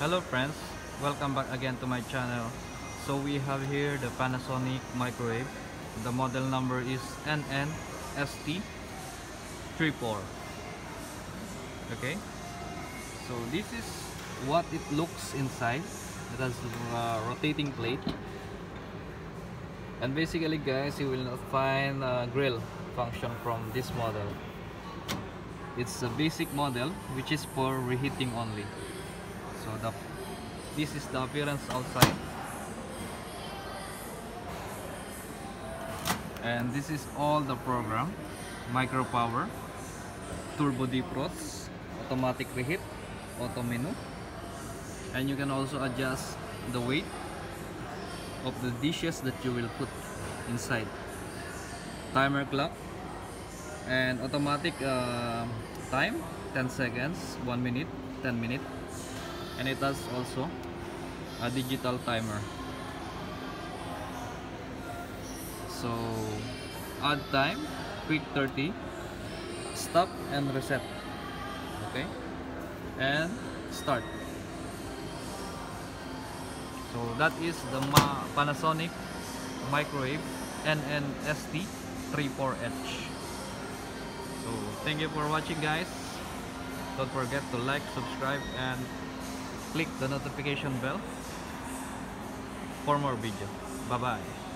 Hello friends, welcome back again to my channel. So we have here the Panasonic microwave. The model number is NNST34. Okay, so this is what it looks inside. It has a rotating plate. And basically guys, you will not find a grill function from this model. It's a basic model which is for reheating only the this is the appearance outside. And this is all the program. Micro power turbo defrost automatic reheat auto menu. And you can also adjust the weight of the dishes that you will put inside. Timer clock and automatic uh, time 10 seconds 1 minute 10 minute and it has also a digital timer. So add time quick 30 stop and reset. Okay? And start. So that is the Ma Panasonic microwave NNST 34H so thank you for watching guys. Don't forget to like subscribe and click the notification bell for more video. Bye bye